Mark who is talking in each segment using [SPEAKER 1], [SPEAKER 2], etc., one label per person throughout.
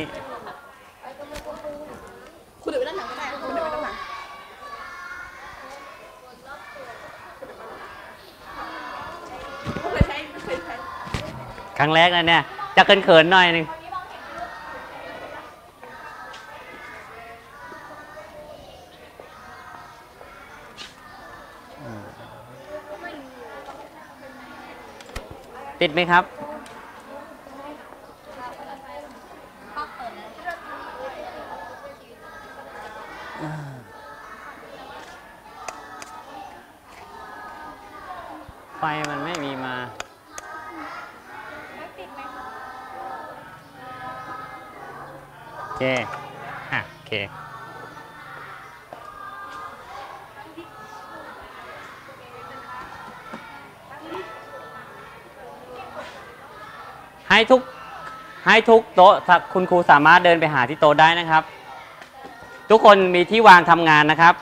[SPEAKER 1] ี่คุณเดี๋ยวไปด้านหลังก็ได้คุณเดี๋ยวไปด้านหลังค
[SPEAKER 2] รั้งแรกนะเนี่ย จะเขินๆหน่อยหนึงติดไหมครับ ให้ทุกให้ทุกโต๊ะคุณครูสามารถเดินไปหาที่โต๊ะได้นะครับ ทุกคนมีที่วางทำงานนะครับ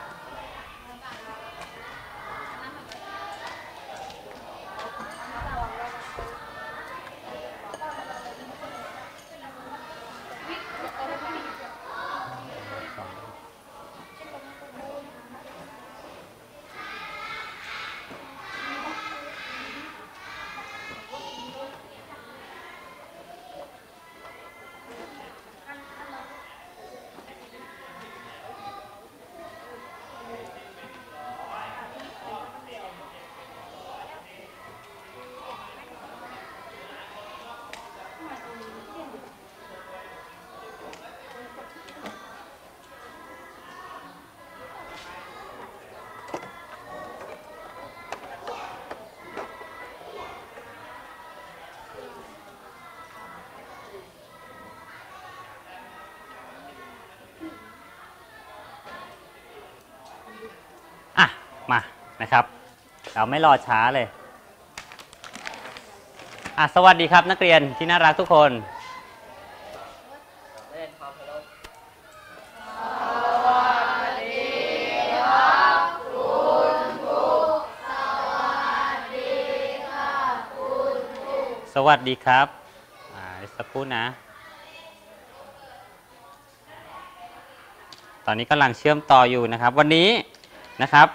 [SPEAKER 2] นะครับ เราไม่รอช้าเลยอะสวัสดีครับนักเรียนที่น่ารักทุกคนสวัสดีครับอ่าเดี๋ยวสักครู่นะ ตอนนี้กำลังเชื่อมต่ออยู่นะครับ วันนี้นะครับ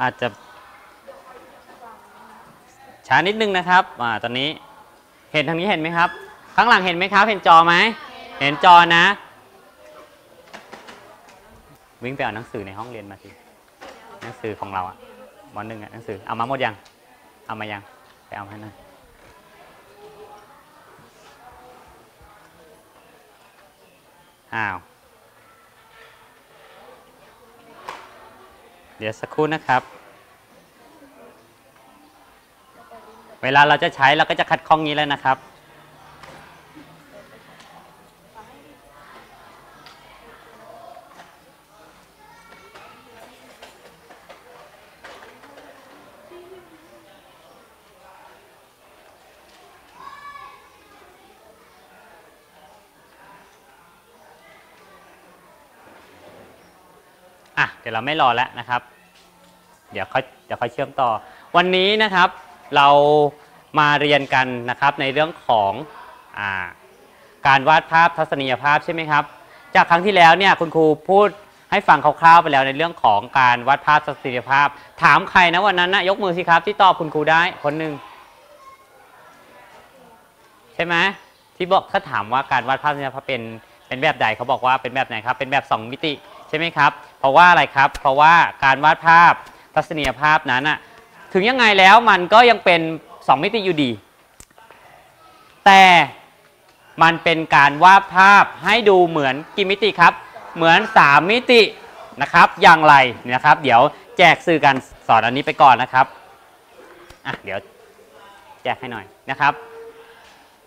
[SPEAKER 2] อาจจะช้านิดนึงนะครับอ่าตอนนี้เห็นทางนี้เห็นไหมครับ ข้างหลังเห็นไหมครับ เห็นจอไหม เห็นจอนะ วิ่งไปเอาหนังสือในห้องเรียนมาสิหนังสือของเราอะวันหนึ่งอะหนังสือเอามาหมดยัง เอามายังไปเอาให้หน่อยอ้าว เดี๋ยวสักครู่นะครับ เวลาเราจะใช้เราก็จะคัดข้องนี้แล้วนะครับ ดี๋ยวเราไม่รอแล้วนะครับ เดี๋ยวค่อยเดี๋ยวค่อยเชื่อมต่อ วันนี้นะครับเรามาเรียนกันนะครับในเรื่องของอาการวาดภาพทัศนียภาพใช่ไหมครับ จากครั้งที่แล้วเนี่ยคุณครูพูดให้ฟังคร่าวๆไปแล้วในเรื่องของการวาดภาพทัศนียภาพ ถามใครนะวันนั้นนะยกมือสิครับที่ตอบคุณครูได้คนหนึ่งใช่ไหมที่บอกถ้าถามว่าการวาดภาพทัศนียภาพเป็นเป็นแบบใดเขาบอกว่าเป็นแบบไหนครับเป็นแบบสองมิติ ใช่ไหมครับ เพราะว่าอะไรครับ เพราะว่าการวาดภาพทัศนียภาพนั้นอะถึงยังไงแล้วมันก็ยังเป็น 2 มิติอยู่ดี แต่มันเป็นการวาดภาพให้ดูเหมือนกี่มิติครับ เหมือน 3 มิตินะครับ อย่างไรนะครับ เดี๋ยวแจกสื่อการสอนอันนี้ไปก่อนนะครับอะเดี๋ยวแจกให้หน่อยนะครับ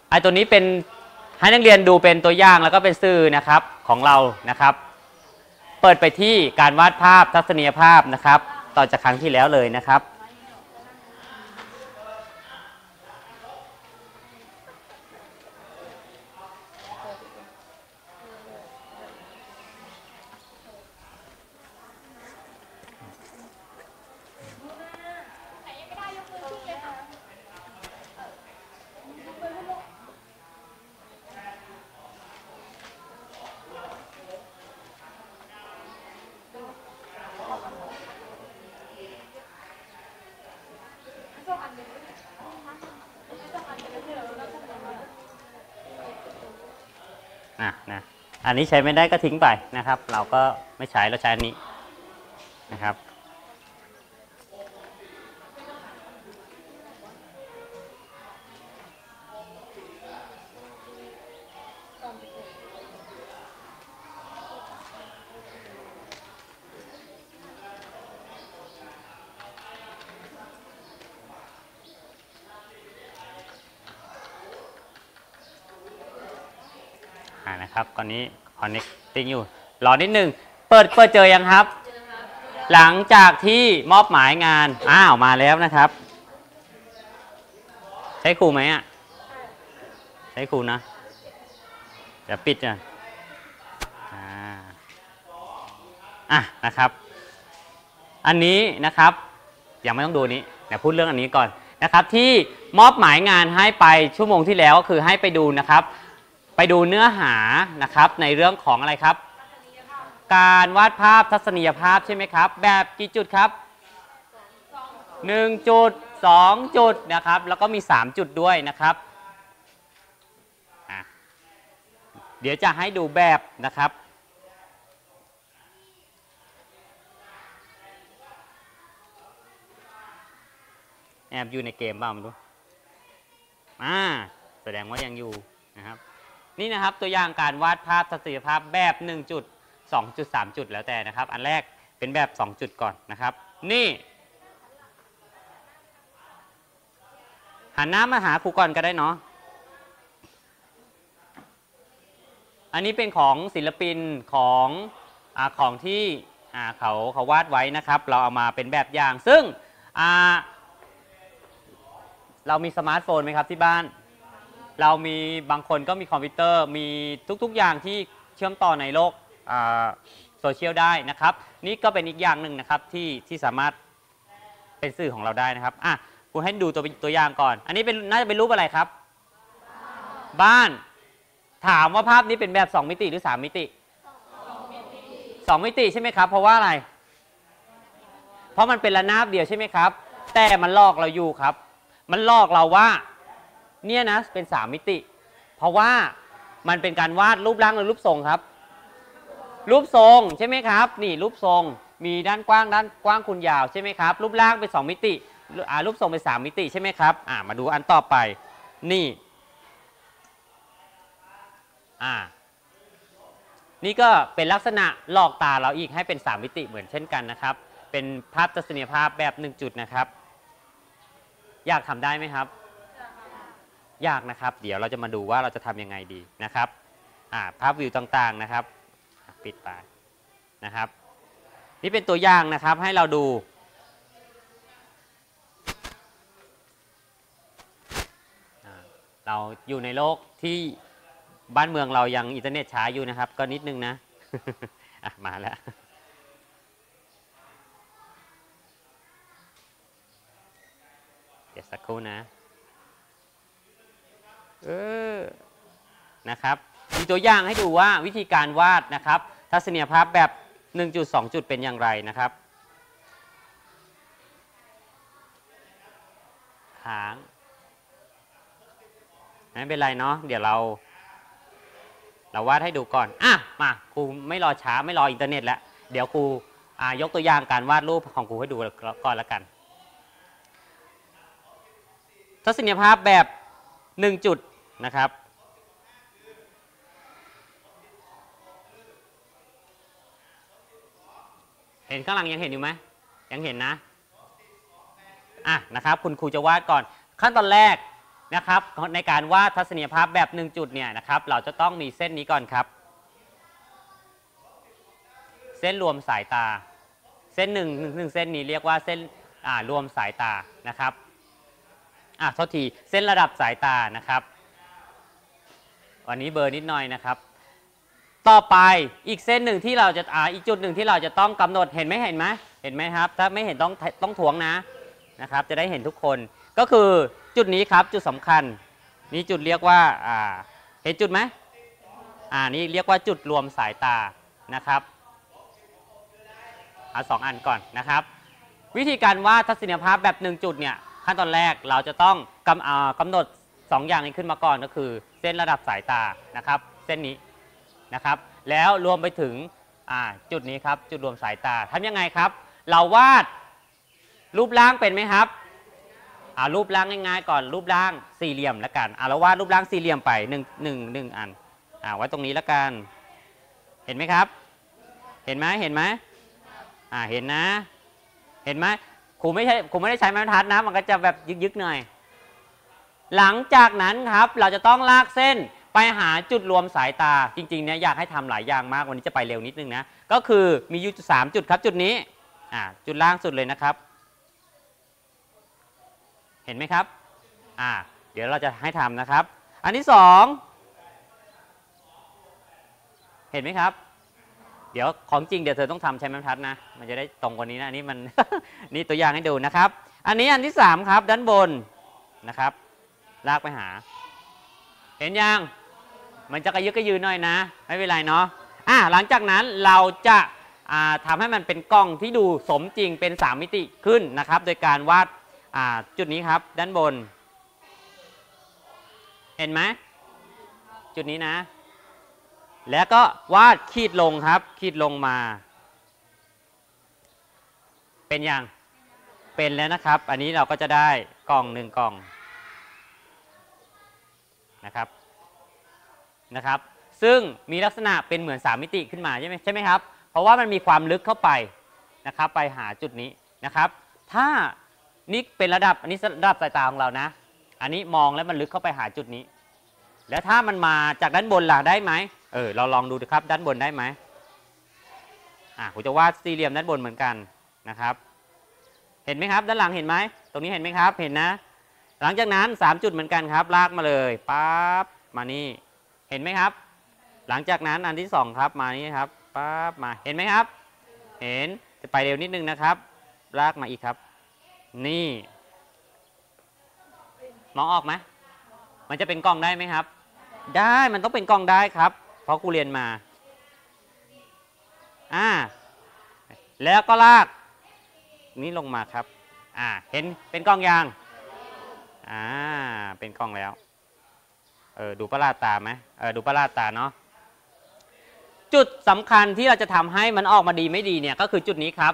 [SPEAKER 2] ไอ้ตัวนี้เป็นให้นักเรียนดูเป็นตัวอย่างแล้วก็เป็นสื่อนะครับของเรานะครับ เปิดไปที่การวาดภาพทัศนียภาพนะครับ ต่อจากครั้งที่แล้วเลยนะครับ นะนะ อันนี้ใช้ไม่ได้ก็ทิ้งไปนะครับ เราก็ไม่ใช้เราใช้อันนี้นะครับ อ่านะครับตอนนี้ connecting อยู่รอนิดนึง เปิดเปิดเจอยังครับ หลังจากที่มอบหมายงานอ้าวมาแล้วนะครับ ใช้ครูไหมอะใช้ครูนะเดี๋ยวปิดก่อนอ่าอะนะครับ อันนี้นะครับยังไม่ต้องดูนี้เดี๋ยวพูดเรื่องอันนี้ก่อนนะครับที่มอบหมายงานให้ไปชั่วโมงที่แล้วก็คือให้ไปดูนะครับ ไปดูเนื้อหานะครับในเรื่องของอะไรครับ การวาดภาพทัศนียภาพใช่ไหมครับ แบบกี่จุดครับ 1 จุด 2 จุดนะครับ แล้วก็มี 3 จุดด้วยนะครับ เดี๋ยวจะให้ดูแบบนะครับแอบอยู่ในเกมบ้างไม่รู้อ่า แสดงว่ายังอยู่นะครับ นี่นะครับตัวอย่างการวาดภาพทัศนีภาพแบบ 1 จุด 2 จุด 3 จุดแล้วแต่นะครับ อันแรกเป็นแบบ 2 จุดก่อนนะครับ นี่หันหน้ามาหาครูก่อนก็ได้เนาะอันนี้เป็นของศิลปินของอาของที่อาเขาเขาวาดไว้นะครับ เราเอามาเป็นแบบอย่าง ซึ่งอาเรามีสมาร์ทโฟนไหมครับที่บ้าน เรามีบางคนก็มีคอมพิวเตอร์มีทุกๆอย่างที่เชื่อมต่อในโลกโซเชียลได้นะครับ นี่ก็เป็นอีกอย่างหนึ่งนะครับที่ที่สามารถเป็นสื่อของเราได้นะครับอะครูให้ดูตัวตัวอย่างก่อน อันนี้เป็นน่าจะเป็นรูปอะไรครับ บ้าน ถามว่าภาพนี้เป็นแบบ 2 มิติหรือ 3 มิติ 2 มิติใช่ไหมครับ เพราะว่าอะไร เพราะมันเป็นระนาบเดียวใช่ไหมครับ แต่มันลอกเราอยู่ครับ มันลอกเราว่า เนี่ยนะเป็น 3 มิติ เพราะว่ามันเป็นการวาดรูปร่างหรือรูปทรงครับ รูปทรงใช่ไหมครับ นี่รูปทรงมีด้านกว้างด้านกว้างคูณยาวใช่ไหมครับ รูปร่างเป็น 2 มิติอ่ารูปทรงเป็น 3 มิติใช่ไหมครับอ่ามาดูอันต่อไปนี่อ่านี่ก็เป็นลักษณะหลอกตาเราอีกให้เป็น 3 มิติเหมือนเช่นกันนะครับ เป็นภาพทัศนียภาพแบบ 1 จุดนะครับ อยากทำได้ไหมครับ ยากนะครับ เดี๋ยวเราจะมาดูว่าเราจะทำยังไงดีนะครับภาพวิวต่างๆนะครับ ปิดไปนะครับ นี่เป็นตัวอย่างนะครับให้เราดูเราอยู่ในโลกที่บ้านเมืองเรายังอินเทอร์เน็ตช้าอยู่นะครับ ก็นิดนึงนะะมาแล้วเดี๋ยวสักครู่นะ เออนะครับมีตัวอย่างให้ดูว่าวิธีการวาดนะครับ ทัศนียภาพแบบ 1.2 จุดเป็นอย่างไรนะครับหางไม่เป็นไรเนาะเดี๋ยวเรา เราวาดให้ดูก่อนอะมาครูไม่รอช้าไม่รออินเทอร์เน็ตแล้วเดี๋ยวครูยกตัวอย่างการวาดรูปของครูให้ดูก่อนละกัน ทัศนียภาพแบบ 1 จุด นะครับเห็นข้างหลังยังเห็นอยู่ไหมยังเห็นนะอะนะครับ คุณครูจะวาดก่อน ขั้นตอนแรกนะครับในการวาดทัศนียภาพแบบ1จุดเนี่ยนะครับเราจะต้องมีเส้นนี้ก่อนครับ เส้นรวมสายตา เส้นหนึ่งหนึ่งเส้นนี้เรียกว่าเส้นอ่ารวมสายตานะครับอะทษทีเส้นระดับสายตานะครับ วันนี้เบอร์นิดหน่อยนะครับ ต่อไปอีกเส้นหนึ่งที่เราจะอ่าอีกจุดหนึ่งที่เราจะต้องกำหนดเห็นไหมเห็นไหมเห็นไหมครับ ถ้าไม่เห็นต้องต้องทวงนะนะครับ จะได้เห็นทุกคนก็คือจุดนี้ครับจุดสำคัญ นี่จุดเรียกว่าอ่าเห็นจุดไหมอ่านี่เรียกว่าจุดรวมสายตานะครับเอาสองอันก่อนนะครับ วิธีการวาดทัศนียภาพแบบหนึ่งจุดเนี่ยขั้นตอนแรกเราจะต้องกำอ่ากำหนด 2 อย่างนี้ขึ้นมาก่อนก็คือ เส้นระดับสายตานะครับเส้นนี้นะครับ แล้วรวมไปถึงจุดนี้ครับจุดรวมสายตาทำยังไงครับ เราวาดรูปร่างเป็นไหมครับอ่ารูปร่างง่ายๆก่อนรูปร่างสี่เหลี่ยมแล้วกันอ่าเราวาดรูปร่างสี่เหลี่ยมไปหนึ่งหนึ่งหนึ่งอันอ่าไว้ตรงนี้แล้วกันเห็นไหมครับ เห็นไหมเห็นไหมอ่าเห็นนะ เห็นไหมครูไม่ใช่ครูไม่ได้ใช้ไม้บรรทัดนะมันก็จะแบบยึกๆหน่อย หลังจากนั้นครับเราจะต้องลากเส้นไปหาจุดรวมสายตาจริงๆเนี่ยอยากให้ทำหลายอย่างมากวันนี้จะไปเร็วนิดนึงนะ ก็คือมีอยู่สามจุดครับจุดนี้อ่าจุดล่างสุดเลยนะครับ เห็นไหมครับอ่าเดี๋ยวเราจะให้ทำนะครับ อันที่สองเห็นไหมครับ เดี๋ยวของจริงเดี๋ยวเธอต้องทำใช้ไม้บรรทัดนะ มันจะได้ตรงกว่านี้นะอันนี้มันนี่ตัวอย่างให้ดูนะครับ อันนี้อันที่สามครับด้านบนนะครับ ลากไปหา เห็นยัง มันจะกระยึกกระยืนหน่อยนะ ไม่เป็นไรเนาะอะหลังจากนั้นเราจะาทำให้มันเป็นกล้องที่ดูสมจริงเป็น 3 มิติขึ้นนะครับ โดยการวาดาจุดนี้ครับด้านบน เห็นไหมจุดนี้นะ แล้วก็วาดขีดลงครับ ขีดลงมา เป็นอยังเป็นแล้วนะครับ อันนี้เราก็จะได้กล่องหนึ่งกล่อง นะครับนะครับ ซึ่งมีลักษณะเป็นเหมือน 3 มิติขึ้นมาใช่ไหมใช่ไหมครับ เพราะว่ามันมีความลึกเข้าไปนะครับ ไปหาจุดนี้นะครับ ถ้านี่เป็นระดับอันนี้ระดับสายตาของเรานะ อันนี้มองแล้วมันลึกเข้าไปหาจุดนี้ แล้วถ้ามันมาจากด้านบนล่ะได้ไหมเออเราลองดูดูครับด้านบนได้ไหมอะผมจะวาดสี่เหลี่ยมด้านบนเหมือนกันนะครับ เห็นไหมครับ ด้านหลังเห็นไหมตรงนี้เห็นไหมครับ เห็นนะ หลังจากนั้น 3 จุดเหมือนกันครับ ลากมาเลยปั๊บมานี่เห็นไหมครับ หลังจากนั้นอันที่ 2 ครับมานี่ครับปั๊บมาเห็นไหมครับ เห็นจะไปเร็วนิดนึงนะครับ ลากมาอีกครับ นี่ มองออกไหมมันจะเป็นกล้องได้ไหมครับ ได้มันต้องเป็นกล้องได้ครับ เพราะครูเรียนมาอ่าแล้วก็ลากนี่ลงมาครับอ่าเห็นเป็นกล้องยาง อ่า เป็นกล้องแล้ว เออ ดูประหลาดตาไหมเออ ดูประหลาดตาเนาะ จุดสำคัญที่เราจะทำให้มันออกมาดีไม่ดีเนี่ยก็คือจุดนี้ครับ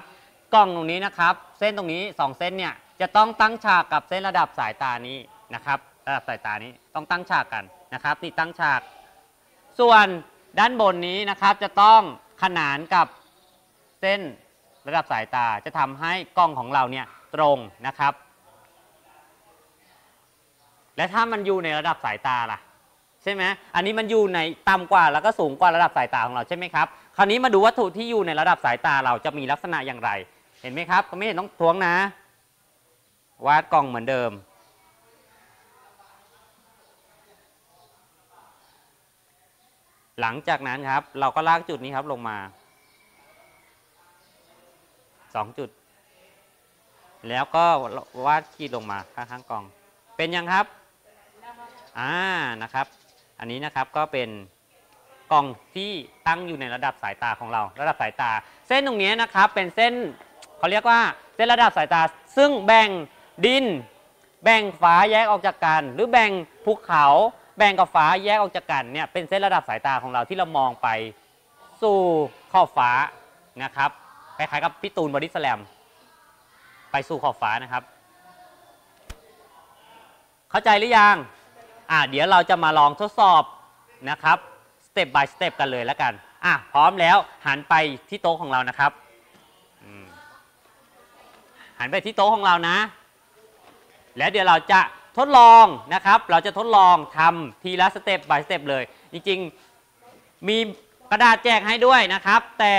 [SPEAKER 2] กล้องตรงนี้นะครับ เส้นตรงนี้ 2 เส้นเนี่ยจะต้องตั้งฉากกับเส้นระดับสายตานี้นะครับระดับสายตานี้ต้องตั้งฉากกันนะครับนี่ตั้งฉาก ส่วนด้านบนนี้นะครับจะต้องขนานกับเส้นระดับสายตาจะทำให้กล้องของเราเนี่ยตรงนะครับ และถ้ามันอยู่ในระดับสายตาล่ะใช่ไหมอันนี้มันอยู่ในต่ำกว่าแล้วก็สูงกว่าระดับสายตาของเราใช่ไหมครับคราวนี้มาดูวัตถุที่อยู่ในระดับสายตาเราจะมีลักษณะอย่างไร เห็นไหมครับก็ไม่เห็นต้องทวงนะ วาดกล่องเหมือนเดิม หลังจากนั้นครับ เราก็ลากจุดนี้ครับลงมาสองจุด แล้วก็วาดขีดลงมาข้างๆกล่อง เป็นยังครับ อ่านะครับ อันนี้นะครับก็เป็นกล่องที่ตั้งอยู่ในระดับสายตาของเรา ระดับสายตา เส้นตรงนี้นะครับเป็นเส้นเขาเรียกว่าเส้นระดับสายตา ซึ่งแบ่งดิน แบ่งฟ้าแยกออกจากกัน หรือแบ่งภูเขาแบ่งกับฟ้าแยกออกจากกันเนี่ยเป็นเส้นระดับสายตาของเราที่เรามองไปสู่ขอบฟ้านะครับคล้ายๆกับพี่ตูนบอดี้สแลมไปสู่ขอบฟ้านะครับ เข้าใจหรือยัง อ่าเดี๋ยวเราจะมาลองทดสอบนะครับสเต็ป by สเต็ปกันเลยแล้วกันอะพร้อมแล้วหันไปที่โต๊ะของเรานะครับหันไปที่โต๊ะของเรานะ แล้วเดี๋ยวเราจะทดลองนะครับ เราจะทดลองทำทีละสเต็ป by สเต็ปเลย จริงๆ มีกระดาษแจกให้ด้วยนะครับ แต่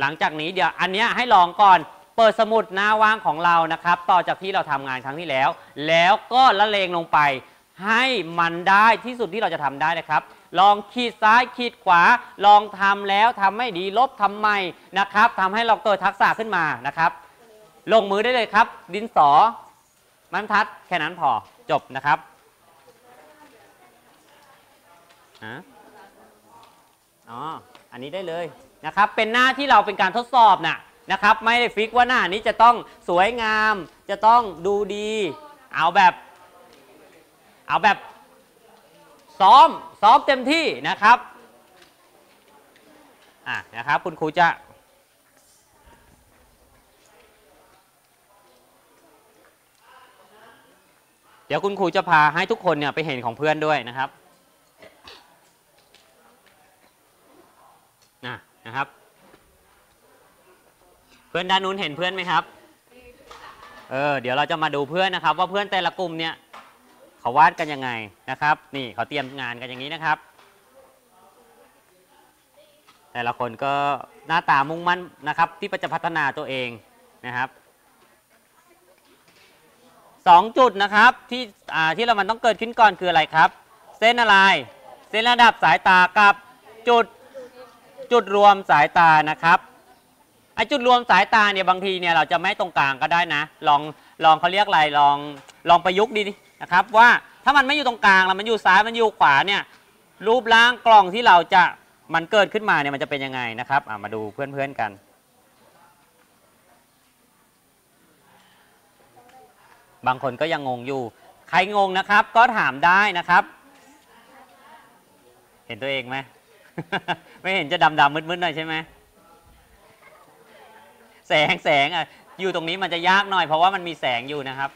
[SPEAKER 2] หลังจากนี้เดี๋ยวอันเนี้ยให้ลองก่อน เปิดสมุดหน้าว่างของเรานะครับ ต่อจากที่เราทำงานครั้งที่แล้ว แล้วก็ละเลงลงไป ให้มันได้ที่สุดที่เราจะทำได้นะครับ ลองขีดซ้ายขีดขวา ลองทำแล้วทำไม่ดีลบทำใหม่นะครับทำให้เราเกิดทักษะขึ้นมานะครับ ลงมือได้เลยครับ ดินสอมันทัดแค่นั้นพอจบนะครับอ๋ออันนี้ได้เลยนะครับ เป็นหน้าที่เราเป็นการทดสอบนะนะครับ ไม่ได้ฟิกว่าหน้านี้จะต้องสวยงาม จะต้องดูดี เอาแบบ เอาแบบซ้อมซ้อมเต็มที่นะครับอะนะครับคุณครูจะเดี๋ยวคุณครูจะพาให้ทุกคนเนี่ยไปเห็นของเพื่อนด้วยนะครับนะนะครับ เพื่อนด้านนู้นเห็นเพื่อนไหมครับ เออเดี๋ยวเราจะมาดูเพื่อนนะครับ ว่าเพื่อนแต่ละกลุ่มเนี่ย เขาวาดกันยังไงนะครับ นี่เขาเตรียมงานกันอย่างนี้นะครับ แต่ละคนก็หน้าตามุ่งมั่นนะครับ ที่จะพัฒนาตัวเองนะครับสองจุดนะครับที่ที่เรามันต้องเกิดขึ้นก่อนคืออะไรครับ เส้นอะไร เส้นระดับสายตากับจุดจุดรวมสายตานะครับไอจุดรวมสายตาเนี่ยบางทีเนี่ยเราจะไม่ตรงกลางก็ได้นะ ลองลองเขาเรียกอะไรลองลองประยุกต์ดี นะครับว่าถ้ามันไม่อยู่ตรงกลางแล้วมันอยู่ซ้ายมันอยู่ขวาเนี่ยรูปร่างกล่องที่เราจะมันเกิดขึ้นมาเนี่ยมันจะเป็นยังไงนะครับมาดูเพื่อนๆกันบางคนก็ยังงงอยู่ ใครงงนะครับ ก็ถามได้นะครับ เห็นตัวเองไหม ไม่เห็นจะดำดำมืดๆหน่อยใช่ไหม แสงแสงอะ อยู่ตรงนี้มันจะยากหน่อยเพราะว่ามันมีแสงอยู่นะครับ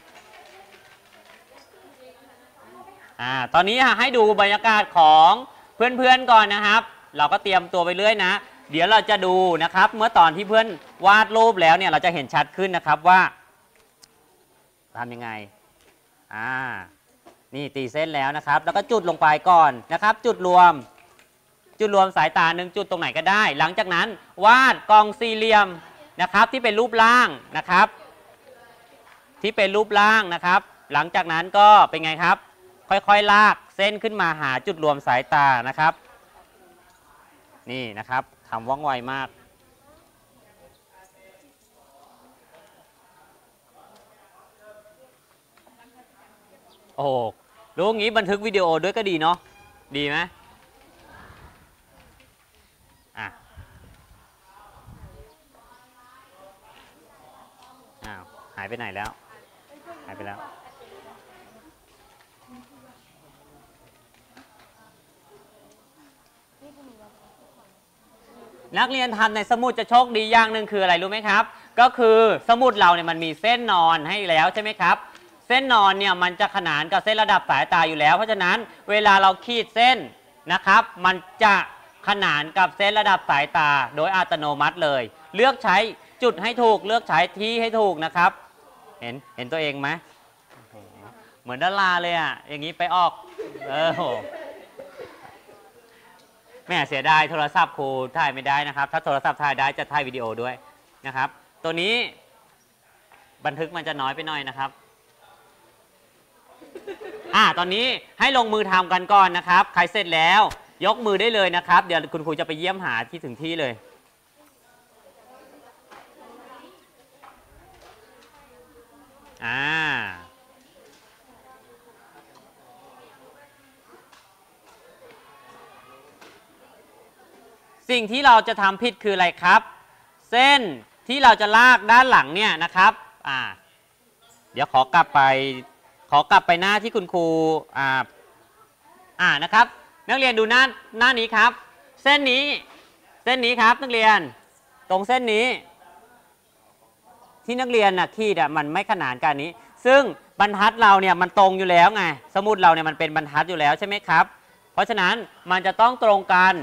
[SPEAKER 2] อ่าตอนนี้อะให้ดูบรรยากาศของเพื่อนๆก่อนนะครับ เราก็เตรียมตัวไปเรื่อยนะ เดี๋ยวเราจะดูนะครับ เมื่อตอนที่เพื่อนวาดรูปแล้วเนี่ยเราจะเห็นชัดขึ้นนะครับว่าทำยังไงอ่านี่ตีเส้นแล้วนะครับ แล้วก็จุดลงไปก่อนนะครับ จุดรวม จุดรวมสายตาหนึ่งจุดตรงไหนก็ได้ หลังจากนั้นวาดกองสี่เหลี่ยมนะครับที่เป็นรูปร่างนะครับ ที่เป็นรูปร่างนะครับ หลังจากนั้นก็เป็นไงครับ ค่อยๆลากเส้นขึ้นมาหาจุดรวมสายตานะครับ นี่นะครับทำว่องไวมาก โอ้โหรู้งี้บันทึกวิดีโอด้วยก็ดีเนาะดีไหมอะอ้าวหายไปไหนแล้ว หายไปแล้ว นักเรียนทำในสมุดจะโชคดีอย่างหนึ่งคืออะไรรู้ไหมครับ ก็คือสมุดเราเนี่ยมันมีเส้นนอนให้แล้วใช่ไหมครับ เส้นนอนเนี่ยมันจะขนานกับเส้นระดับสายตาอยู่แล้ว เพราะฉะนั้นเวลาเราขีดเส้นนะครับ มันจะขนานกับเส้นระดับสายตาโดยอัตโนมัติเลย เลือกใช้จุดให้ถูกเลือกใช้ที่ให้ถูกนะครับ เห็นเห็นตัวเองไหมเหมือนดาราเลยอะอย่างนี้ไปออกเออโห แม่เสียดายโทรศัพท์ครูถ่ายไม่ได้นะครับ ถ้าโทรศัพท์ถ่ายได้จะถ่ายวิดีโอด้วยนะครับ ตัวนี้บันทึกมันจะน้อยไปหน่อยนะครับอ่าตอนนี้ให้ลงมือทำกันก่อนนะครับ ใครเสร็จแล้ว ยกมือได้เลยนะครับ เดี๋ยวคุณครูจะไปเยี่ยมหาที่ถึงที่เลยอ่า สิ่งที่เราจะทำผิดคืออะไรครับ เส้นที่เราจะลากด้านหลังเนี่ยนะครับอ่าเดี๋ยวขอกลับไป ขอกลับไปหน้าที่คุณครูอ่าอ่านะครับ นักเรียนดูหน้าหน้านี้ครับ เส้นนี้เส้นนี้ครับนักเรียนตรงเส้นนี้ ที่นักเรียนนะขีดอะมันไม่ขนานกันนี้ ซึ่งบรรทัดเราเนี่ยมันตรงอยู่แล้วไงสมุดเราเนี่ยมันเป็นบรรทัดอยู่แล้วใช่ไหมครับ เพราะฉะนั้นมันจะต้องตรงกัน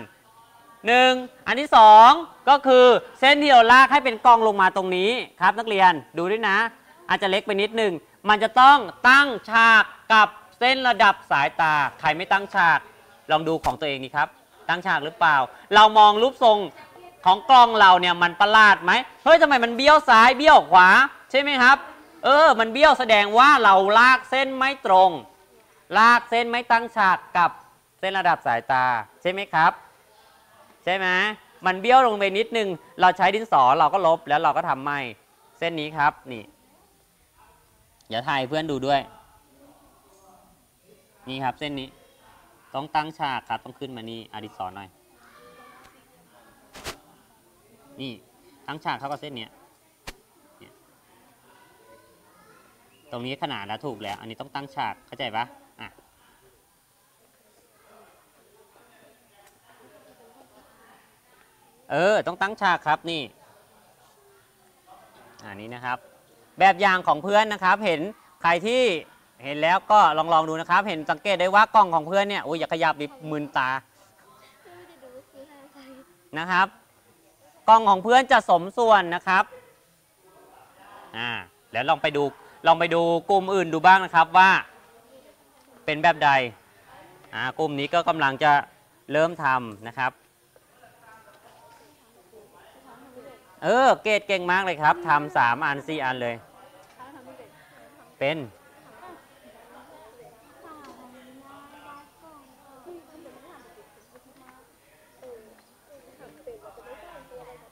[SPEAKER 2] หนึ่งอันที่สองก็คือเส้นที่เราลากให้เป็นกองลงมาตรงนี้ครับนักเรียนดูด้วยนะ อาจจะเล็กไปนิดหนึ่งมันจะต้องตั้งฉากกับเส้นระดับสายตา ใครไม่ตั้งฉากลองดูของตัวเองดีครับ ตั้งฉากหรือเปล่า เรามองรูปทรงของกล้องเราเนี่ยมันประหลาดไหมเฮ้ยทำไมมันเบี้ยวซ้ายเบี้ยวขวา ใช่ไหมครับ เออ มันเบี้ยวแสดงว่าเราลากเส้นไม่ตรง ลากเส้นไม่ตั้งฉากกับเส้นระดับสายตา ใช่ไหมครับ ใช่ไหมมันเบี้ยวลงไปนิดนึง เราใช้ดินสอเราก็ลบแล้วเราก็ทำใหม่เส้นนี้ครับนี่เดี๋ยวถ่ายเพื่อนดูด้วย นี่ครับเส้นนี้ ต้องตั้งฉากครับต้องขึ้นมานี่อดินสอหน่อย นี่ตั้งฉากเท่ากับเส้นเนี้ยตรงนี้ขนาดแล้วถูกแล้ว อันนี้ต้องตั้งฉากเข้าใจปะอะ เออ ต้องตั้งฉากครับนี่อันนี้นะครับ แบบอย่างของเพื่อนนะครับ เห็นใครที่เห็นแล้วก็ลองลองดูนะครับ เห็นสังเกตได้ว่ากล้องของเพื่อนเนี่ยโอ้ยอย่าขยับดิมึนตา
[SPEAKER 3] ไม่ได้ดูคือให้ใคร
[SPEAKER 2] นะครับ กล้องของเพื่อนจะสมส่วนนะครับอ่าแล้วลองไปดูลองไปดูกลุ่มอื่นดูบ้างนะครับว่า เป็นแบบใดอ่ากลุ่มนี้ก็กำลังจะเริ่มทำนะครับ เออ เกรดเก่งมากเลยครับทำสามอันสี่อันเลย เป็น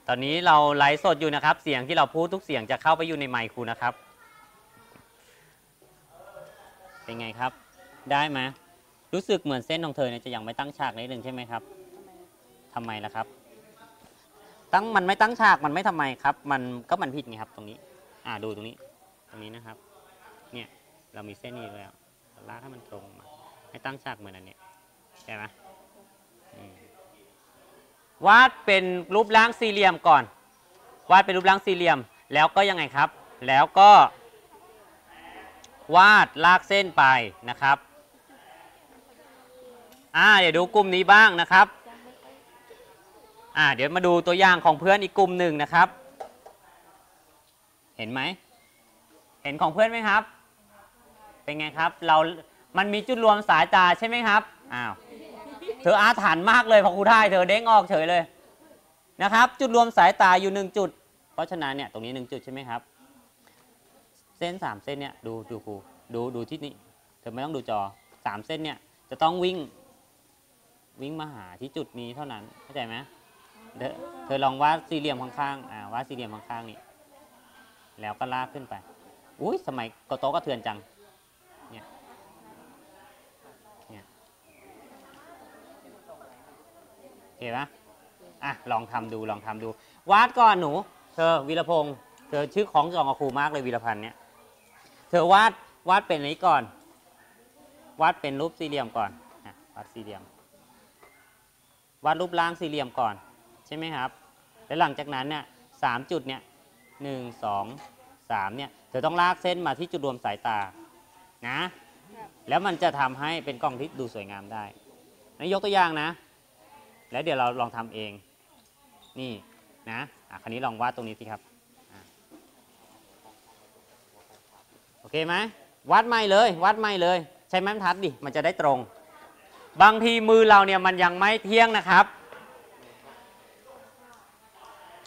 [SPEAKER 2] ตอนนี้เราไลฟ์สดอยู่นะครับ เสียงที่เราพูดทุกเสียงจะเข้าไปอยู่ในไมค์ครูนะครับ เป็นไงครับ ได้ไหมรู้สึกเหมือนเส้นของเธอเนี่ยจะยังไม่ตั้งฉากนิดหนึ่งใช่ไหมครับทำไมล่ะครับ ตั้งมันไม่ตั้งฉากมันไม่ทำไมครับ มันก็มันผิดไงครับ ตรงนี้ อ่าดูตรงนี้ ตรงนี้นะครับ เนี่ยเรามีเส้นนี้แล้วลากให้มันตรงมาให้ตั้งฉากเหมือนอันนี้ใช่ไหมมวาดเป็นรูปร่างสี่เหลี่ยมก่อน วาดเป็นรูปร่างสี่เหลี่ยม แล้วก็ยังไงครับ แล้วก็ วาดลากเส้นไปนะครับ อ่าเดี๋ยวดูกลุ่มนี้บ้างนะครับ อ่าเดี๋ยวมาดูตัวอย่างของเพื่อนอีกกลุ่มหนึ่งนะครับ เห็นไหม เห็นของเพื่อนไหมครับ เป็นไงครับ เรา มันมีจุดรวมสายตาใช่ไหมครับ อ้าว เธออาถรรพ์มากเลยพอครูท่ายเธอเด้งออกเฉยเลยนะครับ จุดรวมสายตาอยู่หนึ่งจุด เพราะฉะนั้นเนี่ยตรงนี้หนึ่งจุดใช่ไหมครับ เส้นสามเส้นเนี่ยดูดูครูดูดูที่นี่ เธอไม่ต้องดูจอสามเส้นเนี่ยจะต้องวิ่งวิ่งมาหาที่จุดนี้เท่านั้นเข้าใจไหม เธอลองวาดสี่เหลี่ยมข้างๆอ่าวาดสี่เหลี่ยมข้างๆนี่แล้วก็ลากขึ้นไป อุ้ยสมัยกโต๊ะกระเทือนจัง เนี่ย เนี่ยโอเคปะอะ ลองทำดู ลองทำดู วาดก่อนหนู เธอวีรพงษ์เธอชื่อของจองกับครูมากเลยวีรพันธ์เนี่ย เธอวาด วาดเป็นอันนี้ก่อน วาดเป็นรูปสี่เหลี่ยมก่อนอวาดสี่เหลี่ยม วาดรูปร่างสี่เหลี่ยมก่อน ช่ไหมครับ แล้วหลังจากนั้นเนี่ยสามจุดเนี่ยหนึ่งสองสามเนี่ยเธอต้องลากเส้นมาที่จุดรวมสายตานะแล้วมันจะทำให้เป็นกล้องที่ดูสวยงามได้นยกตัวอย่างนะ แล้วเดี๋ยวเราลองทำเอง นี่นะอะคันนี้ลองวาดตรงนี้สิครับอโอเคไหมวาดไม่เลยวาดไม่เลย ใช้ไม้บรรทัดดิมันจะได้ตรง บางทีมือเราเนี่ยมันยังไม่เที่ยงนะครับ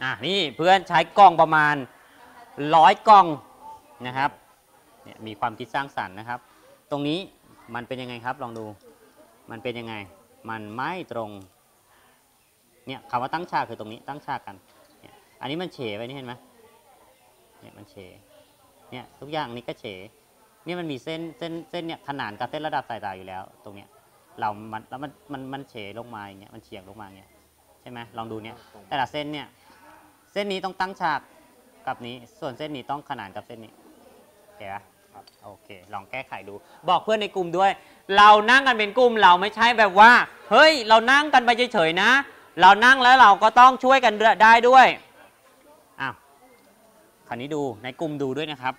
[SPEAKER 2] อะนี่เพื่อนใช้กล้องประมาณร้อยกล้องนะครับเนี่ยมีความคิดสร้างสรรค์นะครับ ตรงนี้มันเป็นยังไงครับลองดูมันเป็นยังไง มันไม่ตรงเนี่ยคำว่าตั้งฉากคือตรงนี้ตั้งฉากกันเนี่ยอันนี้มันเฉไปนี่เห็นไหมเนี่ยมันเฉเนี่ยทุกอย่างนี้ก็เฉเนี่ยมันมีเส้นเส้นเส้นเนี่ยขนานกับเส้นระดับสายตาอยู่แล้ว ตรงเนี้ยเรา มันแล้วมันมันมันเฉลงมาอย่างเงี้ยมันเฉียงลงมาอย่างเงี้ยใช่ไหมลองดูเนี่ยแต่ละเส้นเนี่ย เส้นนี้ต้องตั้งฉากกับนี้ ส่วนเส้นนี้ต้องขนานกับเส้นนี้โอเคปะครับโอเค ลองแก้ไขดู บอกเพื่อนในกลุ่มด้วย เรานั่งกันเป็นกลุ่มเราไม่ใช่แบบว่า เฮ้ย เรานั่งกันไปเฉยๆนะ เรานั่งแล้วเราก็ต้องช่วยกันได้ด้วยอ้าวคราวนี้ดูในกลุ่มดูด้วยนะครับ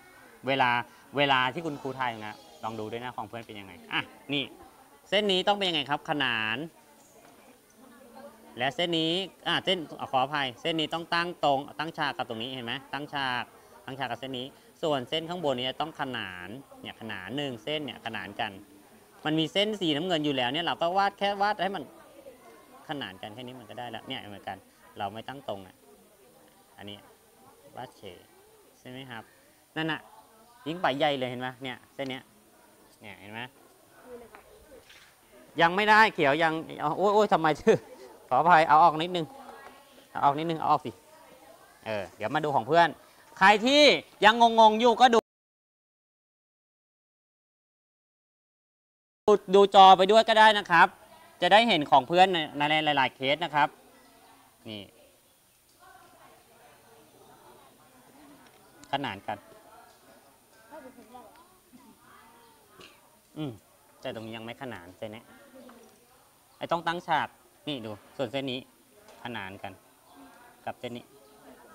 [SPEAKER 2] เวลาเวลาที่คุณครูทายนะลองดูด้วยนะของเพื่อนเป็นยังไงอะนี่ เส้นนี้ต้องเป็นยังไงครับ ขนาน และเส้นนี้อ่าเส้นขออภัย เส้นนี้ต้องตั้งตรง ตั้งฉากกับตรงนี้เห็นไหมตั้งฉาก ตั้งฉากกับเส้นนี้ ส่วนเส้นข้างบนนี้ต้องขนานเนี่ยขนานหนึ่งเส้นเนี่ยขนานกัน มันมีเส้นสีน้ำเงินอยู่แล้วเนี่ยเราก็วาดแค่วาดให้มันขนานกันแค่นี้มันก็ได้แล้วเนี่ยเหมือนกัน เราไม่ตั้งตรงอะอันนี้วาดเฉยใช่ไหมครับนั่นน่ะยิ่งไปใหญ่เลยเห็นไหมเนี่ยเส้นเนี้ยเนี่ยเห็นไหมยังไม่ได้เขียวยังเอาโอ้ยโอ้ยทำไมชื่อ ขออภัยเอาออกนิดนึงเอาออกนิดนึงเอาออกสิเออเดี๋ยวมาดูของเพื่อน ใครที่ยังงงๆอยู่ก็ดู ดูจอไปด้วยก็ได้นะครับ จะได้เห็นของเพื่อนในในหลาย ๆ เคสนะครับนี่ขนานกัน อืมแต่ตรงนี้ยังไม่ขนานเส้นนี้ไอ้ต้องตั้งฉาก นี่ดูส่วนเส้นนี้ขนานกัน กับเส้นนี้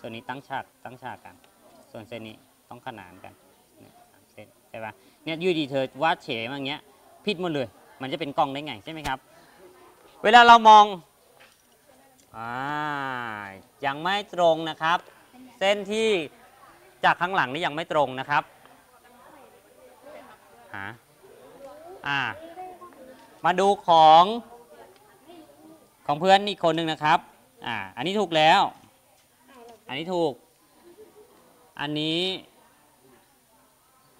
[SPEAKER 2] ส่วนนี้ตั้งฉากตั้งฉากกัน ส่วนเส้นนี้ต้องขนานกันเนี่ยเส้นใช่ปะเนี่ยยูดีเธอวาดเฉมาอย่างเงี้ยผิดหมดเลย มันจะเป็นกล้องได้ไงใช่ไหมครับ เวลาเรามองอ่ายังไม่ตรงนะครับ เส้นที่จากข้างหลังนี่ยังไม่ตรงนะครับหาอ่ามาดูของ ของเพื่อนอีกคนหนึ่งนะครับ อ่า อันนี้ถูกแล้ว อันนี้ถูก อันนี้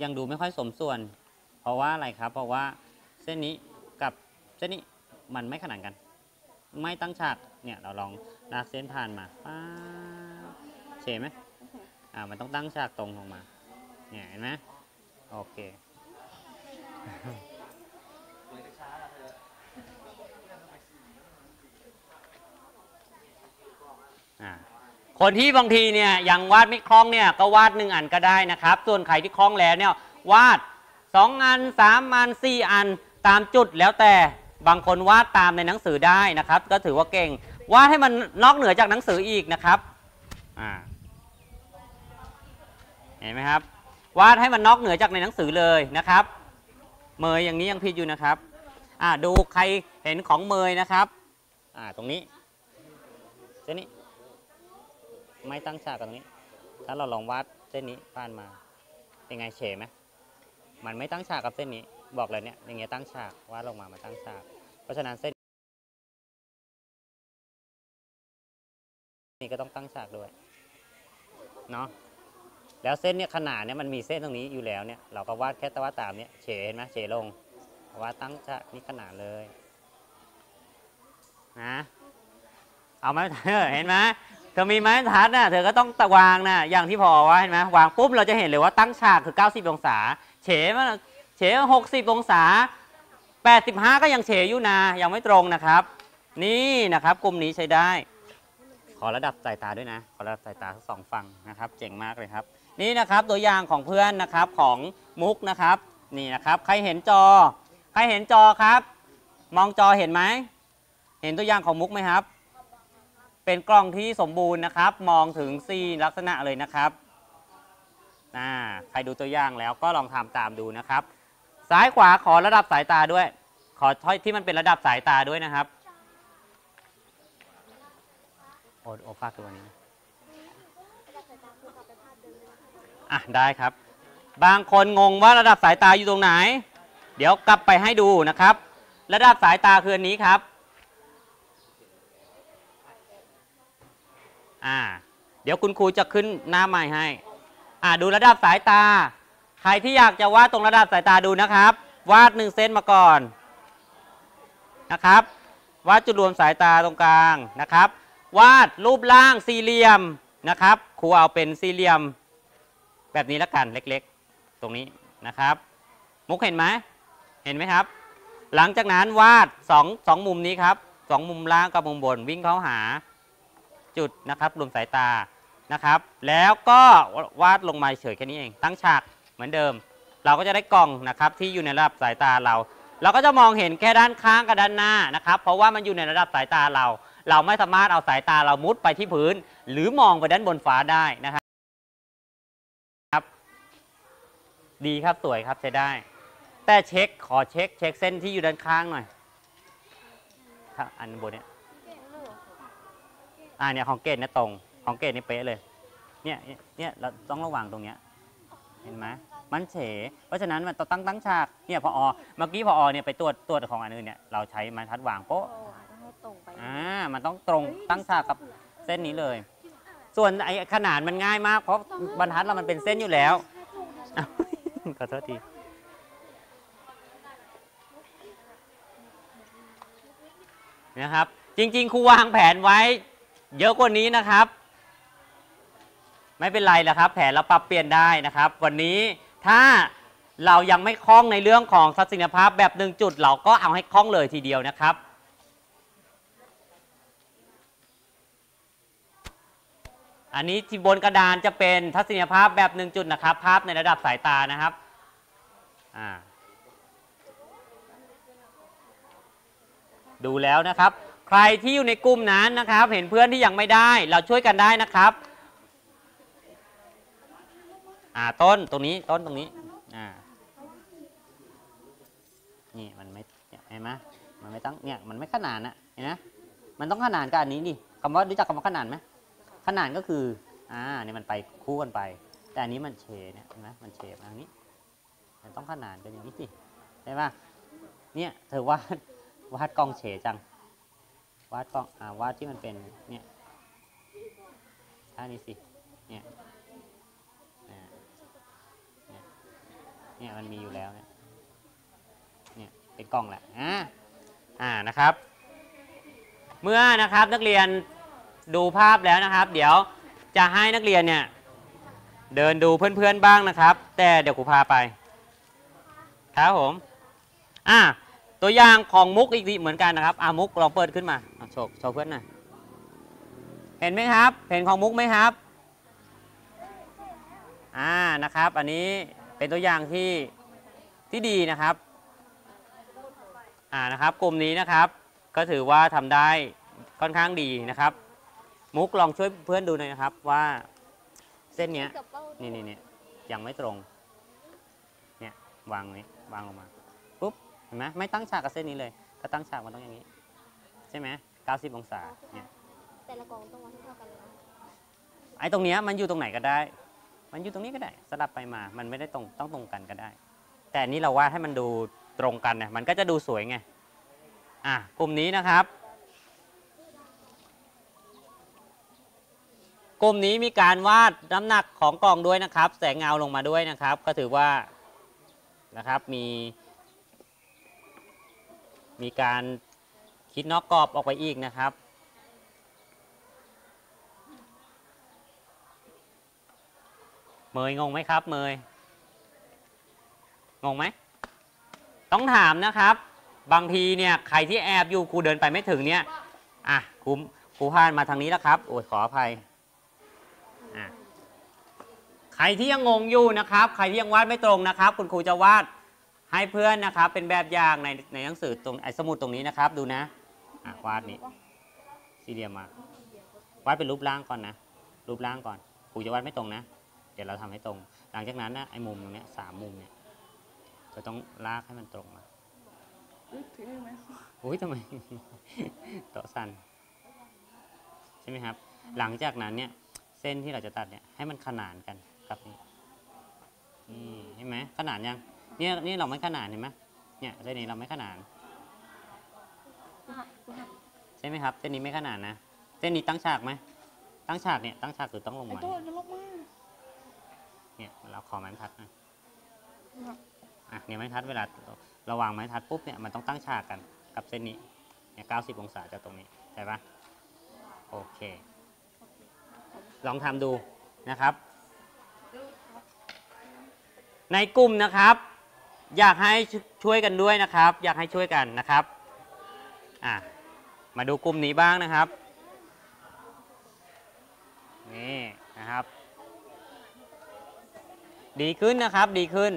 [SPEAKER 2] ยังดูไม่ค่อยสมส่วน เพราะว่าอะไรครับ เพราะว่าเส้นนี้กับเส้นนี้มันไม่ขนานกัน ไม่ตั้งฉาก เนี่ยเราลองลากเส้นผ่านมาป๊าเฉยไหมอ่า มันต้องตั้งฉากตรงลงมา เนี่ยเห็นไหมโอเค คนที่บางทีเนี่ยยังวาดไม่คล่องเนี่ยก็วาดหนึ่งอันก็ได้นะครับ ส่วนใครที่คล่องแล้วเนี่ยวาดสองอันสามอันสี่อันตามจุดแล้วแต่บางคนวาดตามในหนังสือได้นะครับ ก็ถือว่าเก่งวาดให้มันนอกเหนือจากหนังสืออีกนะครับเห็นไหมครับ วาดให้มันนอกเหนือจากในหนังสือเลยนะครับ เมยอย่างนี้ยังผิดอยู่นะครับอ่าดูใครเห็นของเมยนะครับอ่าตรงนี้เส้นนี้ ไม่ตั้งฉากกับตรงนี้ ถ้าเราลองวาดเส้นนี้ผ่านมา เป็นไงเฉไหมมันไม่ตั้งฉากกับเส้นนี้ บอกเลยเนี่ยอย่างเงี้ยตั้งฉากวาดลงมามาตั้งฉาก เพราะฉะนั้นเส้นนี้ก็ต้องตั้งฉากด้วย เนาะแล้วเส้นเนี่ยขนาดเนี่ยมันมีเส้นตรงนี้อยู่แล้วเนี่ยเราก็วาดแค่ตะวาดตามเนี่ยเฉเห็นไหมเฉลงวาดตั้งฉากนี่ขนาดเลยนะเอาไหมเห็นไหม ธอมีไม้ทัดน่ะเธอก็ต้องตะวางน่ะอย่างที่พอว่าเห็นไหมวางปุ๊บเราจะเห็นเลยว่าตั้งฉากคือ 90 องศา เฉมันเฉ60องศา 85 ก็ยังเฉอยู่นะยังไม่ตรงนะครับ นี่นะครับกลุ่มนี้ใช้ได้ ขอระดับสายตาด้วยนะ ขอระดับสายตาทั้งสองฝั่งนะครับ เจ๋งมากเลยครับ นี่นะครับตัวอย่างของเพื่อนนะครับของมุกนะครับ นี่นะครับ ใครเห็นจอ ใครเห็นจอครับ มองจอเห็นไหมเห็นตัวอย่างของมุกไหมครับ เป็นกล้องที่สมบูรณ์นะครับ มองถึงซีลักษณะเลยนะครับใครดูตัวอย่างแล้วก็ลองทำตามดูนะครับ ซ้ายขวาขอระดับสายตาด้วย ขอที่มันเป็นระดับสายตาด้วยนะครับโอโอฟากตัวนี้อะได้ครับ บางคนงงว่าระดับสายตาอยู่ตรงไหน เดี๋ยวกลับไปให้ดูนะครับ ระดับสายตาคืออันนี้ครับ อ่า เดี๋ยวคุณครูจะขึ้นหน้าใหม่ให้ อ่าดูระดับสายตา ใครที่อยากจะวาดตรงระดับสายตาดูนะครับ วาดหนึ่งเส้นมาก่อนนะครับ วาดจุดรวมสายตาตรงกลางนะครับ วาดรูปร่างสี่เหลี่ยมนะครับ ครูเอาเป็นสี่เหลี่ยม แบบนี้ละกันเล็กๆ ตรงนี้นะครับ มุกเห็นไหมเห็นไหมครับ หลังจากนั้นวาดสองสองมุมนี้ครับสองมุมล่างกับมุมบนวิ่งเข้าหา จุดนะครับรวมสายตานะครับ แล้วก็วาดลงมาเฉยแค่นี้เอง ตั้งฉากเหมือนเดิม เราก็จะได้กล่องนะครับที่อยู่ในระดับสายตาเรา เราก็จะมองเห็นแค่ด้านข้างกับด้านหน้านะครับ เพราะว่ามันอยู่ในระดับสายตาเรา เราไม่สามารถเอาสายตาเรามุดไปที่พื้น หรือมองไปด้านบนฟ้าได้นะครับดีครับสวยครับใช้ได้ แต่เช็คขอเช็คเช็คเส้นที่อยู่ด้านข้างหน่อยถ้าอันบนเนี้ย อ่าเนี่ยของเกตเนี่ยตรงของเกตนี่เป๊ะเลยเนี่ยเนี่ยเนี่ยเราต้องระวังตรงเนี้ยเห็นไหมมันเฉ เพราะฉะนั้นมันต้องตั้งตั้งฉากเนี่ยพอเมื่อกี้พอเนี่ยไปตรวจตรวจของอันอื่นเนี่ยเราใช้ไม้ทัดวางโป๊ะ
[SPEAKER 3] ให้ตรงไป
[SPEAKER 2] อ่ามันต้องตรงตั้งฉากกับเส้นนี้เลย ส่วนไอ้ขนาดมันง่ายมาก เพราะบรรทัดเรามันเป็นเส้นอยู่แล้วอ้าวขอโทษทีนะครับ จริง ๆครูวางแผนไว้ เยอะกว่านี้นะครับ ไม่เป็นไรละครับ แผนเราปรับเปลี่ยนได้นะครับ วันนี้ถ้าเรายังไม่คล่องในเรื่องของทัศนียภาพแบบหนึ่งจุด เราก็เอาให้คล่องเลยทีเดียวนะครับอันนี้ที่บนกระดานจะเป็นทัศนียภาพแบบหนึ่งจุดนะครับ ภาพในระดับสายตานะครับดูแล้วนะครับ ใครที่อยู่ในกลุ่มนั้นนะครับ เห็นเพื่อนที่ยังไม่ได้ เราช่วยกันได้นะครับอ่าต้นตรงนี้ต้นตรงนี้อ่านี่มันไม่เนี่ยเห็นไหมมันไม่ต้องเนี่ยมันไม่ขนานอะเห็นไหมมันต้องขนานกับอันนี้ดิคำว่ารู้จักคำว่าขนานไหมขนานก็คืออ่าเนี่ยมันไปคู่กันไป แต่อันนี้มันเฉเนี่ยเห็นไหมมันเฉมาทางนี้ มันต้องขนานกันอย่างนี้สิใช่ปะเนี่ยเธอวาดวาดกองเฉจัง วาดกองอ่าวาดที่มันเป็นเนี่ยท่านี้สิเนี่ยเนี่ยเนี่ยมันมีอยู่แล้วเนี่ยเนี่ยเป็นกล้องแหละอ่าอ่านะครับ เมื่อนะครับนักเรียนดูภาพแล้วนะครับ เดี๋ยวจะให้นักเรียนเนี่ยเดินดูเพื่อนๆบ้างนะครับ แต่เดี๋ยวครูพาไปครับผมอ่า ตัวอย่างของมุกอีกทีเหมือนกันนะครับอ่ามุกลองเปิดขึ้นมาโชว์โชว์เพื่อนหน่อยเห็นไหมครับ เห็นของมุกไหมครับอ่านะครับ อันนี้เป็นตัวอย่างที่ที่ดีนะครับอ่านะครับ กลุ่มนี้นะครับ ก็ถือว่าทำได้ค่อนข้างดีนะครับ มุกลองช่วยเพื่อนดูหน่อยนะครับว่าเส้นเนี้ยนี่นี่นี่ยังไม่ตรงเนี่ยวางนี้วางลงมา ห็นไหมไม่ตั้งฉากกับเส้นนี้เลย ถ้าตั้งฉากมันต้องอย่างนี้ ใช่ไหม90 องศาเนี่ย
[SPEAKER 3] แต่ละกองต้องวัดให้เท่ากันเลยนะ
[SPEAKER 2] ไอ้ตรงเนี้ยมันอยู่ตรงไหนก็ได้ มันอยู่ตรงนี้ก็ได้ สลับไปมา มันไม่ได้ตรงต้องตรงกันก็ได้ แต่อันนี้เราวาดให้มันดูตรงกันเนี่ยมันก็จะดูสวยไง อะกลุ่มนี้นะครับ กลุ่มนี้มีการวาดน้ำหนักของกล่องด้วยนะครับ แสงเงาลงมาด้วยนะครับ ก็ถือว่านะครับมี มีการคิดนอกกรอบออกไปอีกนะครับ เมยงงไหมครับเมยงงไหม ต้องถามนะครับ บางทีเนี่ยใครที่แอบอยู่ครูเดินไปไม่ถึงเนี่ยอะครูครูพานมาทางนี้แล้วครับโอ้ยขออภัยอะใครที่ยังงงอยู่นะครับ ใครที่ยังวาดไม่ตรงนะครับ คุณครูจะวาด ให้เพื่อนนะครับเป็นแบบอย่างในในหนังสือตรงไอ้สมุดตรงนี้นะครับ ดูนะอะวาดนี้สี่เหลี่ยมมาวาดเป็นรูปร่างก่อนนะรูปร่างก่อนครูจะวาดไม่ตรงนะ เดี๋ยวเราทำให้ตรง หลังจากนั้นนะไอ้มุมตรงเนี้ยสามมุมเนี่ยจะต้องลากให้มันตรงมา
[SPEAKER 1] อุ๊ยถือได้ไหม
[SPEAKER 2] อุ้ยทำไมโต๊ะสั่นใช่ไหมครับ หลังจากนั้นเนี่ยเส้นที่เราจะตัดเนี่ยให้มันขนานกันกับนี่นี่เห็นไหมขนานยัง เนี่ยนี่เราไม่ขนานเห็นไหมเนี่ยเส้นนี้เราไม่ขนาน ใช่ไหมครับเส้นนี้ไม่ขนานนะเส้นนี้ตั้งฉากไหมตั้งฉากเนี่ยตั้งฉากหรือต้องลง
[SPEAKER 1] ไอ้
[SPEAKER 2] มา
[SPEAKER 1] ตัวจะลกมาก
[SPEAKER 2] เนี่ยเราขอไม้บรรทัดหนะอะเนี่ยไม้ทัดเวลาเราวางไม้ทัดปุ๊บเนี่ยมันต้องตั้งฉากกันกับเส้นนี้เนี่ย90องศาจากตรงนี้ใช่ปะโอเค ลองทำดูนะครับ ในกลุ่มนะครับ อยากให้ช่วยกันด้วยนะครับ อยากให้ช่วยกันนะครับอะมาดูกลุ่มนี้บ้างนะครับนี่นะครับ ดีขึ้นนะครับดีขึ้น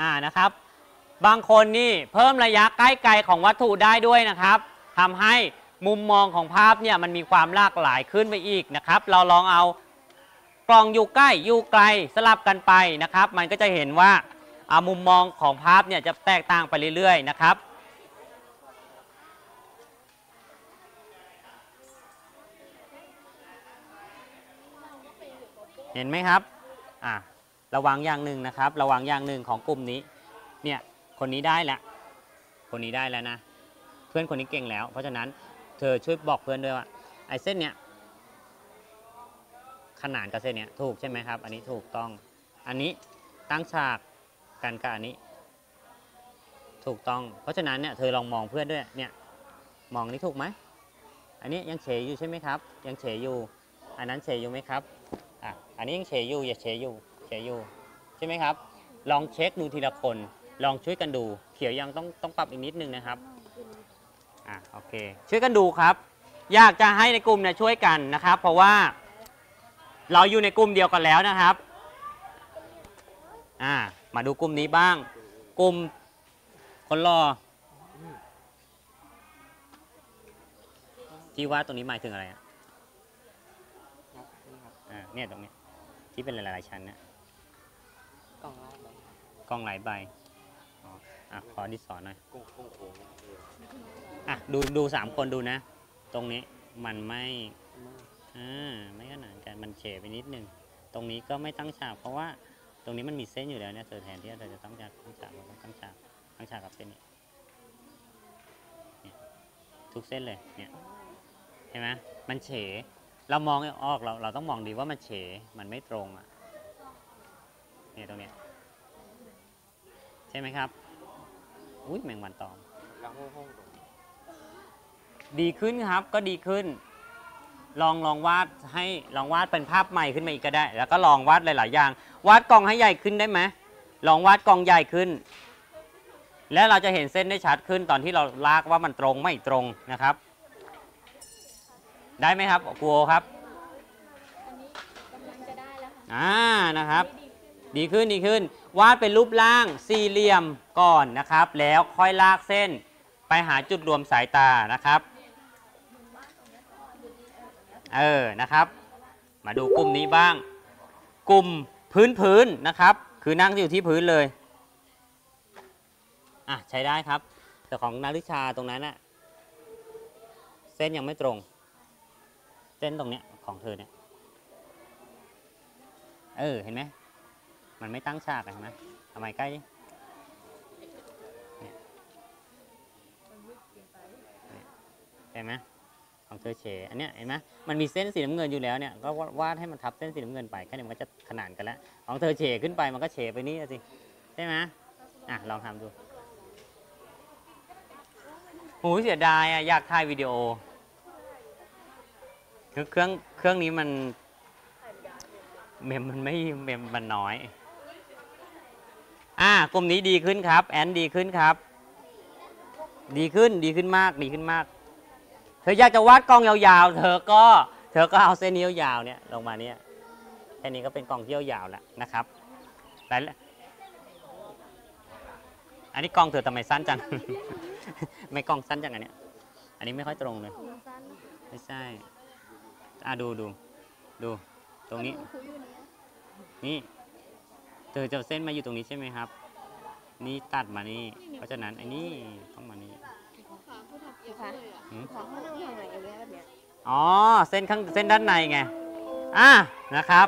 [SPEAKER 2] อ่านะครับ บางคนนี่เพิ่มระยะใกล้ไกลของวัตถุได้ด้วยนะครับทำให้มุมมองของภาพเนี่ยมันมีความหลากหลายขึ้นไปอีกนะครับ เราลองเอา กล่องอยู่ใกล้อยู่ไกลสลับกันไปนะครับ มันก็จะเห็นว่ามุมมองของภาพเนี่ยจะแตกต่างไปเรื่อยๆนะครับเห็นไหมครับอะระวังอย่างหนึ่งนะครับ ระวังอย่างหนึ่งของกลุ่มนี้ เนี่ย คนนี้ได้แล้วคนนี้ได้แล้วนะ เพื่อนคนนี้เก่งแล้ว เพราะฉะนั้นเธอช่วยบอกเพื่อนด้วยว่าไอ้เส้นเนี้ย ขนานกับเส้นเนี้ยถูกใช่ไหมครับ อันนี้ถูกต้อง อันนี้ตั้งฉากกันกับอันนี้ ถูกต้อง เพราะฉะนั้นเนี่ยเธอลองมองเพื่อนด้วยเนี่ยมองนี้ถูกไหมอันนี้ยังเฉยอยู่ใช่ไหมครับ ยังเฉยอยู่ อันนั้นเฉยอยู่ไหมครับอะอันนี้ยังเฉยอยู่อย่าเฉยอยู่เฉยอยู่ใช่ไหมครับ ลองเช็คดูทีละคน ลองช่วยกันดู เขียวยังต้องต้องปรับอีกนิดนึงนะครับอะโอเคช่วยกันดูครับ อยากจะให้ในกลุ่มเนี่ยช่วยกันนะครับ เพราะว่า เราอยู่ในกลุ่มเดียวกันแล้วนะครับอ่ามาดูกลุ่มนี้บ้าง กลุ่มคนรอที่ว่าตรงนี้หมายถึงอะไรอะ
[SPEAKER 4] ครับ
[SPEAKER 2] อ่าเนี่ยตรงเนี้ยที่เป็นหลายๆชั้นนะ
[SPEAKER 4] กล่องละใบ
[SPEAKER 2] กล้องหลายใบอ๋ออะขอดิสอนหน่อย
[SPEAKER 4] โค้งโค้งโค้งออ
[SPEAKER 2] อะดูดูสามคนดูนะ ตรงนี้มันไม่ อ่าไม่ขนานกันมันเฉไปนิดนึง ตรงนี้ก็ไม่ตั้งฉากเพราะว่าตรงนี้มันมีเส้นอยู่แล้วเนี่ยเธอแทนที่เราจะต้องจากตั้งฉากเราต้องตั้งฉากตั้งฉากกับเส้นนี้เนี่ยทุกเส้นเลยเนี่ยเห็นไหมมันเฉเรามองไม่ออกเราเราต้องมองดีว่ามันเฉมันไม่ตรงอะเนี่ยตรงเนี้ยใช่ไหมครับอุ้ยแมงวันตอม
[SPEAKER 4] แล้วห้องห้องตรง
[SPEAKER 2] ดีขึ้นครับก็ดีขึ้น ลองลองวาดให้ลองวาดเป็นภาพใหม่ขึ้นมาอีกก็ได้ แล้วก็ลองวาดหลาย ๆ อย่าง วาดกองให้ใหญ่ขึ้นได้ไหมลองวาดกองใหญ่ขึ้น แล้วเราจะเห็นเส้นได้ชัดขึ้นตอนที่เราลากว่ามันตรงไม่ตรงนะครับ ได้ไหมครับครูโอครับ
[SPEAKER 3] อันนี้กำลังจะได้แล้วค่ะ
[SPEAKER 2] อ่านะครับ ดีขึ้นดีขึ้น วาดเป็นรูปร่างสี่เหลี่ยมก่อนนะครับ แล้วค่อยลากเส้นไปหาจุดรวมสายตานะครับ เออนะครับ มาดูกลุ่มนี้บ้าง กลุ่มพื้นพื้นๆนะครับ คือนั่งอยู่ที่พื้นเลยอะใช้ได้ครับ แต่ของนาริชาตรงนั้นน่ะเส้นยังไม่ตรง เส้นตรงเนี้ยของเธอเนี่ยเออเห็นไหมมันไม่ตั้งฉากเห็นไหมทำไมใกล้เห็นไหม ของเธอเฉอันเนี้ยเห็นไหมมันมีเส้นสีน้ำเงินอยู่แล้วเนี่ยก็วาดให้มันทับเส้นสีน้ำเงินไปแค่นี้มันก็จะขนานกันแล้วของเธอเฉขึ้นไปมันก็เฉไปนี่สิใช่ไหมอะลองทำดูโหเสียดายอะอยากถ่ายวิดีโอคือเครื่องเครื่องนี้มันเมมมันไม่เมมมันน้อยอ่ากลุ่มนี้ดีขึ้นครับ แอนดีขึ้นครับ ดีขึ้นดีขึ้นมากดีขึ้นมาก เธออยากจะวาดกล้องยาวๆ เธอก็เธอก็เอาเส้นนี้ยาวๆเนี่ยลงมาเนี่ยแค่นี้ก็เป็นกล้องที่ยาวๆแล้วนะครับแต่อันนี้กล้องเธอทำไมสั้นจัง ไม่กล้องสั้นจังอันเนี้ย อันนี้ไม่ค่อยตรงเลย ไม่ใช่อะดูดูดูตรงนี้
[SPEAKER 3] นี่
[SPEAKER 2] เธอจะเส้นมาอยู่ตรงนี้ใช่ไหมครับ นี่ตัดมานี่ เพราะฉะนั้นไอ้นี่ต้องมานี่
[SPEAKER 3] ค่ะ ขอข้างน้าทางไหนอย่างเงี้ยแบบเนี้ย
[SPEAKER 2] อ๋อ เส้นข้างเส้นด้านในไง อะนะครับ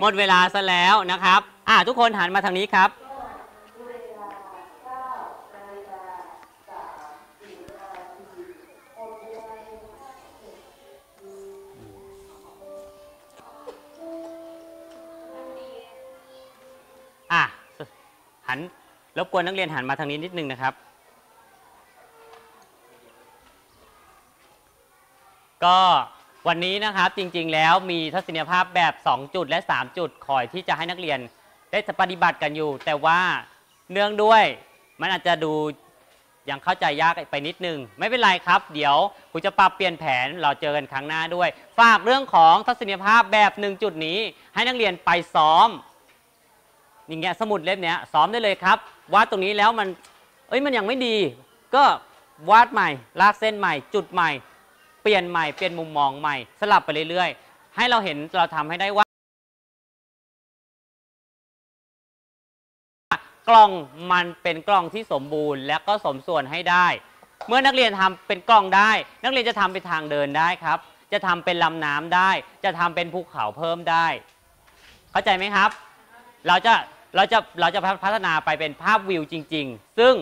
[SPEAKER 2] หมดเวลาซะแล้วนะครับ อะทุกคนหันมาทางนี้ครับ อะหันรบกวนนักเรียนหันมาทางนี้นิดนึงนะครับ ก็วันนี้นะครับจริงๆ แล้วมีทัศนียภาพแบบ 2 จุดและ 3 จุดคอยที่จะให้นักเรียนได้ปฏิบัติกันอยู่ แต่ว่าเนื่องด้วยมันอาจจะดูยังเข้าใจยากไปนิดนึง ไม่เป็นไรครับ เดี๋ยวครูจะปรับเปลี่ยนแผนเราเจอกันครั้งหน้าด้วย ฝากเรื่องของทัศนียภาพแบบ 1 จุดนี้ ให้นักเรียนไปซ้อมอย่างเงี้ยสมุดเล่มเนี้ยซ้อมได้เลยครับวาดตรงนี้แล้วมันเอ้ยมันยังไม่ดี ก็วาดใหม่ลากเส้นใหม่ จุดใหม่ เปลี่ยนใหม่เปลี่ยนมุมมองใหม่ สลับไปเรื่อยๆ ให้เราเห็นเราทำให้ได้ว่า กล่องมันเป็นกล่องที่สมบูรณ์ และก็สมส่วนให้ได้ เมื่อนักเรียนทำเป็นกล่องได้ นักเรียนจะทำเป็นทางเดินได้ครับ จะทำเป็นลำน้ำได้ จะทำเป็นภูเขาเพิ่มได้ เข้าใจไหมครับ เราจะเราจะเราจะพัฒนาไปเป็นภาพวิวจริง ๆ ซึ่ง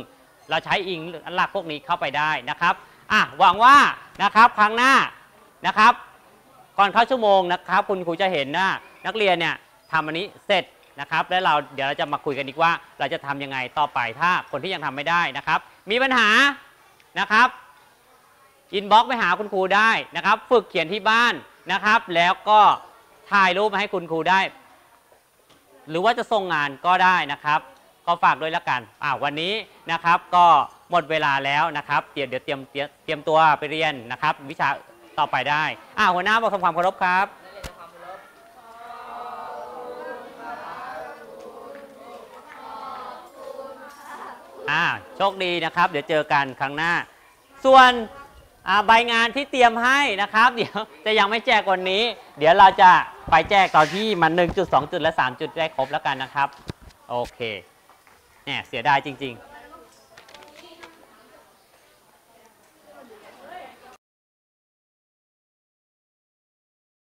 [SPEAKER 2] เราใช้อิงหลักพวกนี้เข้าไปได้นะครับ อะหวังว่านะครับครั้งหน้านะครับ ก่อนเข้าชั่วโมงนะครับ คุณครูจะเห็นว่านักเรียนเนี่ยทำอันนี้เสร็จนะครับ แล้วเราเดี๋ยวเราจะมาคุยกันอีกว่า เราจะทำยังไงต่อไปถ้าคนที่ยังทำไม่ได้นะครับ มีปัญหานะครับ inbox ไปหาคุณครูได้นะครับ ฝึกเขียนที่บ้านนะครับ แล้วก็ถ่ายรูปมาให้คุณครูได้ หรือว่าจะส่งงานก็ได้นะครับ ก็ฝากด้วยละกันอ่าวันนี้นะครับก็ หมดเวลาแล้วนะครับ เดี๋ยวเดี๋ยวเตรียมเตรียมเตรียมตัวไปเรียนนะครับ วิชาต่อไปได้อ่าหัวหน้าบอกทำความเคารพครับอ่าโชคดีนะครับ เดี๋ยวเจอกันครั้งหน้า ส่วนอ่าใบงานที่เตรียมให้นะครับ เดี๋ยวจะยังไม่แจกวันนี้ เดี๋ยวเราจะไปแจกตอนที่มัน1จุด2จุดและ 3 จุดได้ครบแล้วกันนะครับ โอเคเนี่ยเสียดายจริง ๆ